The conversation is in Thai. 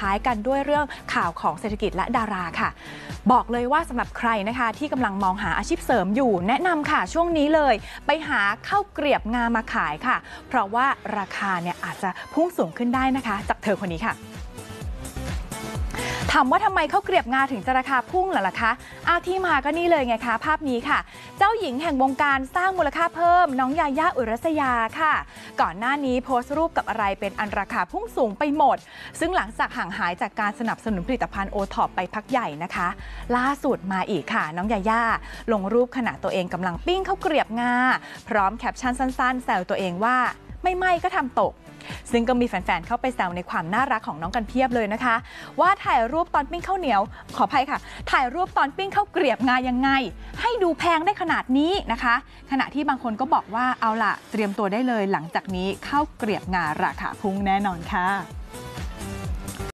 ท้ายกันด้วยเรื่องข่าวของเศรษฐกิจและดาราค่ะ บอกเลยว่าสำหรับใครนะคะ ที่กำลังมองหาอาชีพเสริมอยู่แนะนำค่ะช่วงนี้เลย ไปหาข้าวเกลียบงามาขายค่ะ เพราะว่าราคาเนี่ยอาจจะพุ่งสูงขึ้นได้นะคะ จากเธอคนนี้ค่ะ ถามว่าทำไมข้าวเกรียบงาถึงจะราคาพุ่งเหรอล่ะคะอาที่มาก็นี่เลยไงคะ ภาพนี้ค่ะ เจ้าหญิงแห่งวงการสร้างมูลค่าเพิ่ม น้องยาย่าอุรัสยาค่ะ ก่อนหน้านี้โพสต์รูปกับอะไรเป็นอันราคาพุ่งสูงไปหมด ซึ่งหลังจากห่างหายจากการสนับสนุนผลิตภัณฑ์โอท็อปไปพักใหญ่นะคะ ล่าสุดมาอีกค่ะ น้องญาญ่าลงรูปขณะตัวเองกำลังปิ้งข้าวเกรียบงาพร้อมแคปชั่นสั้นๆแซวตัวเองว่า ไม่ไหม้ก็ทำตก ซึ่งก็มีแฟนๆ เข้าไปแซวในความน่ารักของน้องกันเพียบเลยนะคะ ว่าถ่ายรูปตอนปิ้งข้าวเหนียว ขออภัยค่ะ ถ่ายรูปตอนปิ้งข้าวเกรียบงายังไง ให้ดูแพงได้ขนาดนี้นะคะ ขณะที่บางคนก็บอกว่าเอาล่ะ เตรียมตัวได้เลยหลังจากนี้ข้าวเกลียบงาราคาพุ่งแน่นอนค่ะ